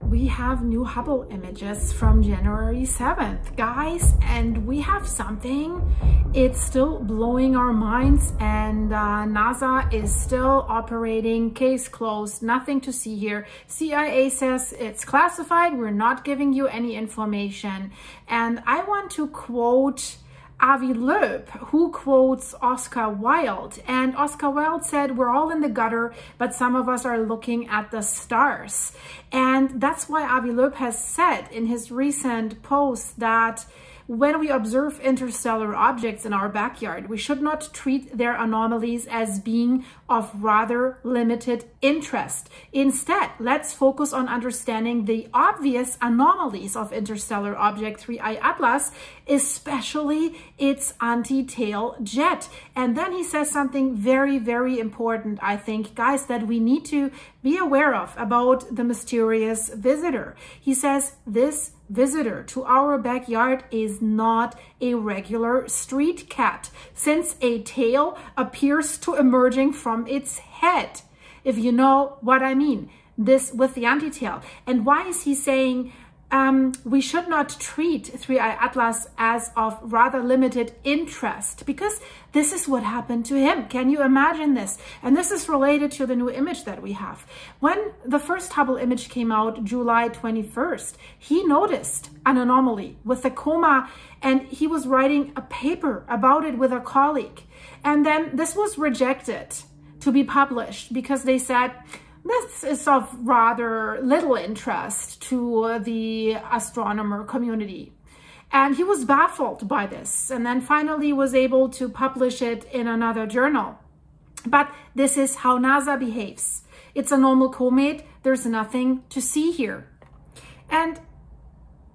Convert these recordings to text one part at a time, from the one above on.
we have new Hubble images from January 7th, guys, and we have something. It's still blowing our minds, and uh, NASA is still operating, case closed, nothing to see here. CIA says it's classified, we're not giving you any information. And I want to quote Avi Loeb, who quotes Oscar Wilde. And Oscar Wilde said, We're all in the gutter, but some of us are looking at the stars. And that's why Avi Loeb has said in his recent post that when we observe interstellar objects in our backyard, we should not treat their anomalies as being of rather limited interest. Instead, let's focus on understanding the obvious anomalies of interstellar object 3I Atlas, especially its anti-tail jet. And then he says something very, very important, I think, guys, that we need to be aware of about the mysterious visitor. He says this visitor to our backyard is not a regular street cat since a tail appears to emerging from its head. If you know what I mean, this with the anti-tail. And why is he saying um, we should not treat 3i Atlas as of rather limited interest because this is what happened to him. Can you imagine this? And this is related to the new image that we have. When the first Hubble image came out July 21st, he noticed an anomaly with a coma and he was writing a paper about it with a colleague. And then this was rejected to be published because they said, this is of rather little interest to the astronomer community. And he was baffled by this and then finally was able to publish it in another journal. But this is how NASA behaves. It's a normal comet. There's nothing to see here. And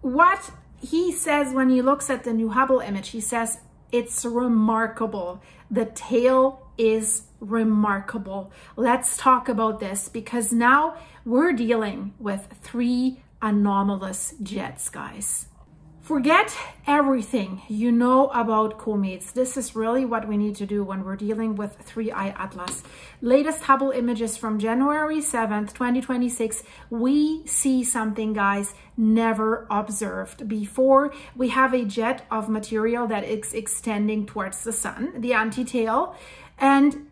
what he says when he looks at the new Hubble image, he says, it's remarkable. The tail is remarkable. Let's talk about this because now we're dealing with three anomalous jets, guys. Forget everything you know about comets. This is really what we need to do when we're dealing with 3I Atlas. Latest Hubble images from January 7th, 2026. We see something, guys, never observed before. We have a jet of material that is extending towards the sun, the anti-tail, and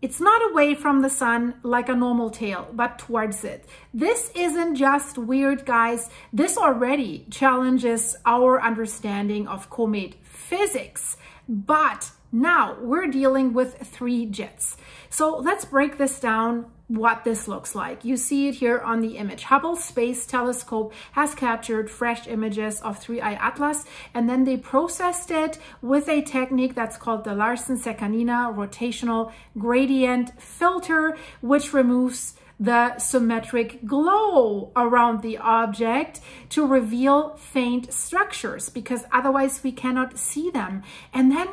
it's not away from the sun like a normal tail, but towards it. This isn't just weird, guys. This already challenges our understanding of comet physics. But now we're dealing with three jets. So let's break this down what this looks like. You see it here on the image. Hubble Space Telescope has captured fresh images of 3I Atlas and then they processed it with a technique that's called the Larson-Sekanina rotational gradient filter, which removes the symmetric glow around the object to reveal faint structures because otherwise we cannot see them. And then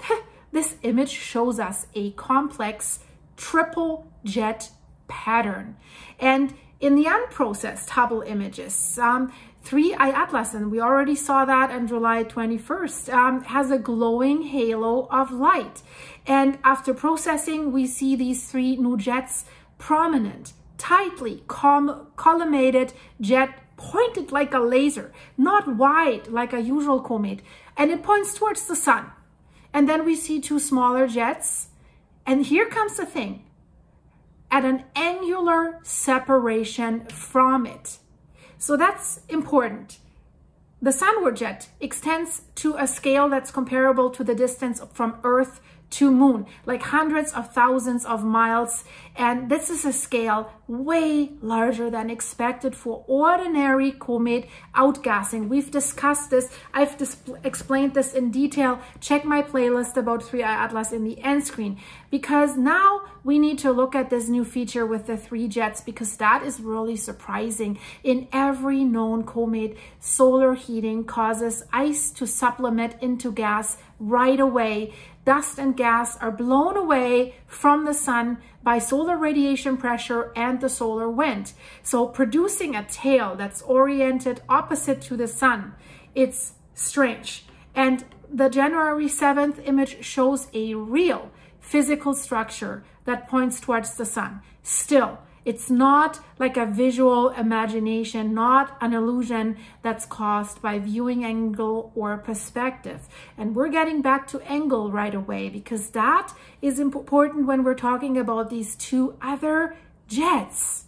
this image shows us a complex triple jet pattern. And in the unprocessed Hubble images, um, 3I Atlas, and we already saw that on July 21st, um, has a glowing halo of light. And after processing, we see these three new jets prominent, tightly collimated jet pointed like a laser, not wide like a usual comet, and it points towards the sun. And then we see two smaller jets. And here comes the thing at an angular separation from it. So that's important. The sunward jet extends to a scale that's comparable to the distance from Earth to moon, like hundreds of thousands of miles. And this is a scale way larger than expected for ordinary comet outgassing. We've discussed this. I've explained this in detail. Check my playlist about 3i Atlas in the end screen because now we need to look at this new feature with the three jets because that is really surprising. In every known comet, solar heating causes ice to sublimate into gas right away dust and gas are blown away from the sun by solar radiation pressure and the solar wind. So producing a tail that's oriented opposite to the sun, it's strange. And the January 7th image shows a real physical structure that points towards the sun. Still, It's not like a visual imagination, not an illusion that's caused by viewing angle or perspective. And we're getting back to angle right away because that is important when we're talking about these two other jets.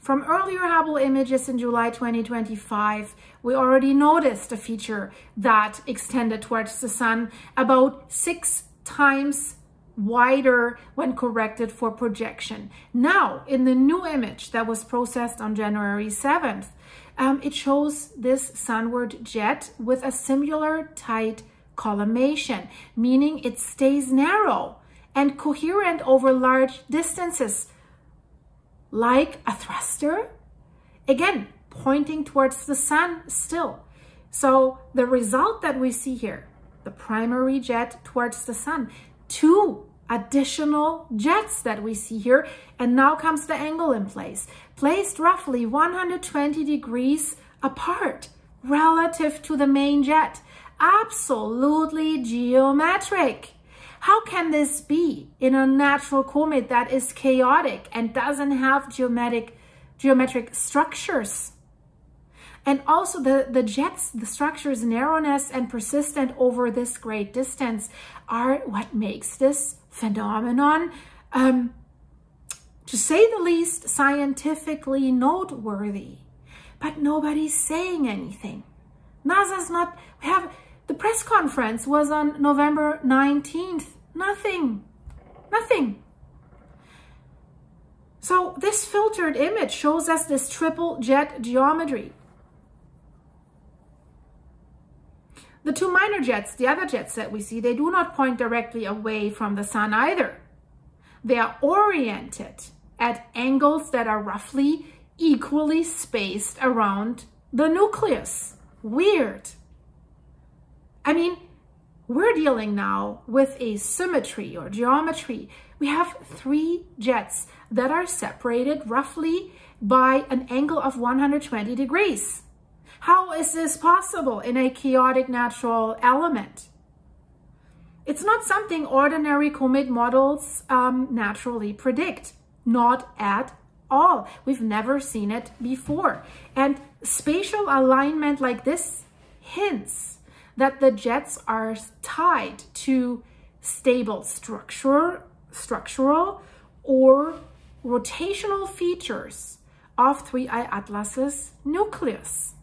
From earlier Hubble images in July 2025, we already noticed a feature that extended towards the sun about six times wider when corrected for projection. Now, in the new image that was processed on January 7th, um, it shows this sunward jet with a similar tight collimation, meaning it stays narrow and coherent over large distances, like a thruster. Again, pointing towards the sun still. So the result that we see here, the primary jet towards the sun, two additional jets that we see here. And now comes the angle in place, placed roughly 120 degrees apart relative to the main jet. Absolutely geometric. How can this be in a natural comet that is chaotic and doesn't have geometric, geometric structures? And also the, the jets, the structure's narrowness and persistent over this great distance are what makes this phenomenon, um, to say the least, scientifically noteworthy. But nobody's saying anything. NASA's not, we have, the press conference was on November 19th. Nothing, nothing. So this filtered image shows us this triple jet geometry. The two minor jets, the other jets that we see, they do not point directly away from the sun either. They are oriented at angles that are roughly equally spaced around the nucleus. Weird. I mean, we're dealing now with a symmetry or geometry. We have three jets that are separated roughly by an angle of 120 degrees. How is this possible in a chaotic natural element? It's not something ordinary comet models um, naturally predict. Not at all. We've never seen it before. And spatial alignment like this hints that the jets are tied to stable structure, structural or rotational features of 3I Atlas's nucleus.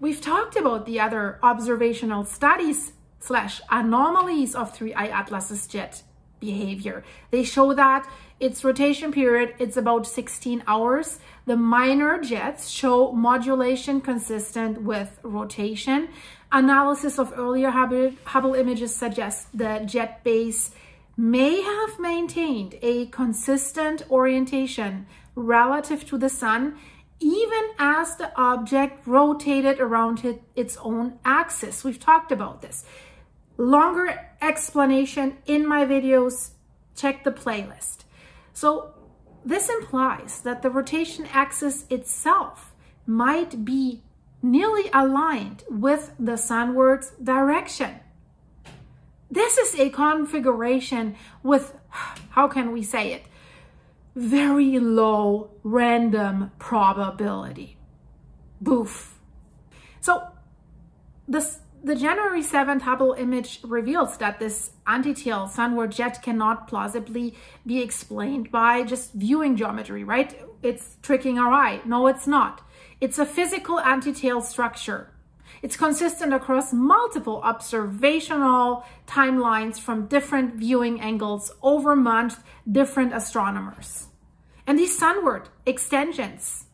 We've talked about the other observational studies slash anomalies of 3I Atlas's jet behavior. They show that its rotation period, it's about 16 hours. The minor jets show modulation consistent with rotation. Analysis of earlier Hubble images suggests the jet base may have maintained a consistent orientation relative to the sun even as the object rotated around it, its own axis. We've talked about this. Longer explanation in my videos, check the playlist. So this implies that the rotation axis itself might be nearly aligned with the sunwards direction. This is a configuration with, how can we say it, very low random probability. Boof. So this, the January 7th Hubble image reveals that this anti-tail sunward jet cannot plausibly be explained by just viewing geometry, right? It's tricking our eye. No, it's not. It's a physical anti-tail structure it's consistent across multiple observational timelines from different viewing angles over months, different astronomers. And these sunward extensions,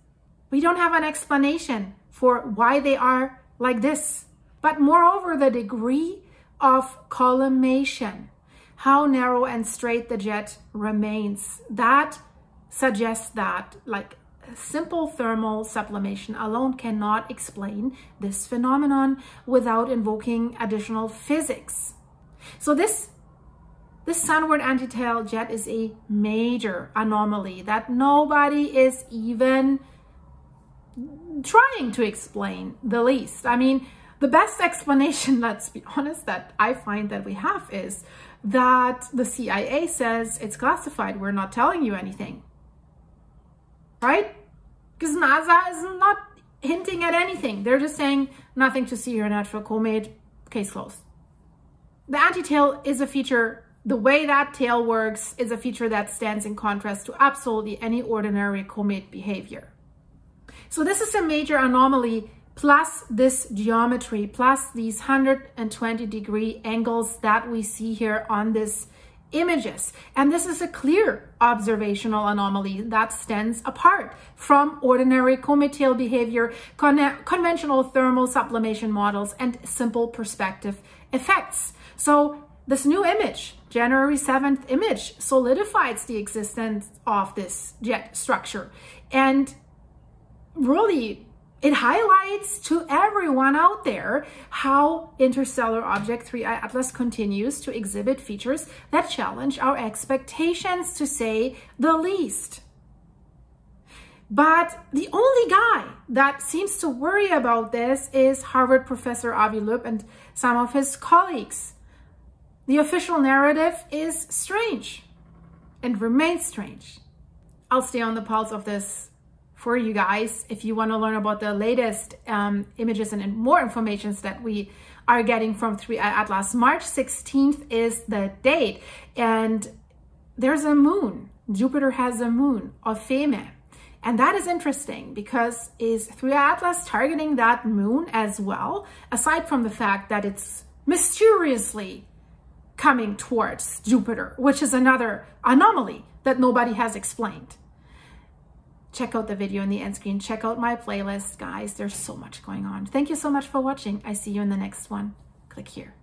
we don't have an explanation for why they are like this. But moreover, the degree of collimation, how narrow and straight the jet remains, that suggests that like simple thermal sublimation alone cannot explain this phenomenon without invoking additional physics. So this, this sunward anti-tail jet is a major anomaly that nobody is even trying to explain the least. I mean, the best explanation, let's be honest, that I find that we have is that the CIA says it's classified. We're not telling you anything. Right? Because NASA is not hinting at anything. They're just saying nothing to see here, natural comate, case closed. The anti-tail is a feature, the way that tail works is a feature that stands in contrast to absolutely any ordinary comate behavior. So this is a major anomaly plus this geometry, plus these 120 degree angles that we see here on this images. And this is a clear observational anomaly that stands apart from ordinary cometail behavior, con conventional thermal sublimation models, and simple perspective effects. So this new image, January 7th image, solidifies the existence of this jet structure and really it highlights to everyone out there how interstellar object 3i Atlas continues to exhibit features that challenge our expectations to say the least. But the only guy that seems to worry about this is Harvard professor Avi Loeb and some of his colleagues. The official narrative is strange and remains strange. I'll stay on the pulse of this for you guys if you want to learn about the latest um, images and more informations that we are getting from 3i Atlas. March 16th is the date and there's a moon. Jupiter has a moon, Eupheme. And that is interesting because is 3i Atlas targeting that moon as well? Aside from the fact that it's mysteriously coming towards Jupiter, which is another anomaly that nobody has explained check out the video in the end screen. Check out my playlist, guys. There's so much going on. Thank you so much for watching. I see you in the next one. Click here.